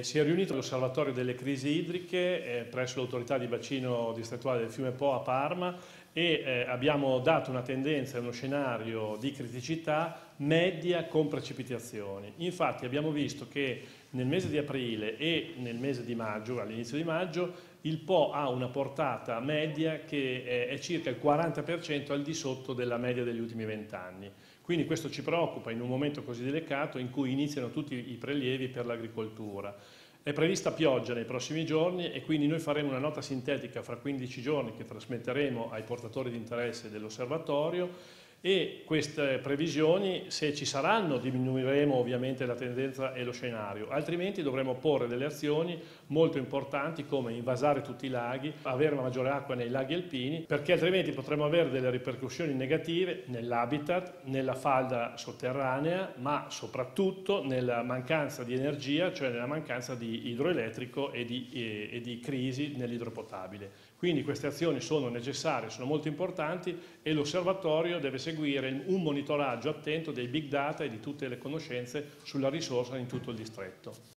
Si è riunito l'osservatorio delle crisi idriche eh, presso l'autorità di bacino distrettuale del fiume Po a Parma e eh, abbiamo dato una tendenza uno scenario di criticità media con precipitazioni. Infatti abbiamo visto che nel mese di aprile e nel mese di maggio, all'inizio di maggio, il Po ha una portata media che eh, è circa il 40% al di sotto della media degli ultimi vent'anni. Quindi questo ci preoccupa in un momento così delicato in cui iniziano tutti i prelievi per l'agricoltura. È prevista pioggia nei prossimi giorni e quindi noi faremo una nota sintetica fra 15 giorni che trasmetteremo ai portatori di interesse dell'osservatorio e queste previsioni, se ci saranno, diminuiremo ovviamente la tendenza e lo scenario, altrimenti dovremo porre delle azioni molto importanti come invasare tutti i laghi, avere una maggiore acqua nei laghi alpini, perché altrimenti potremo avere delle ripercussioni negative nell'habitat, nella falda sotterranea, ma soprattutto nella mancanza di energia, cioè nella mancanza di idroelettrico e di, e, e di crisi nell'idropotabile. Quindi queste azioni sono necessarie, sono molto importanti e l'osservatorio deve seguire un monitoraggio attento dei big data e di tutte le conoscenze sulla risorsa in tutto il distretto.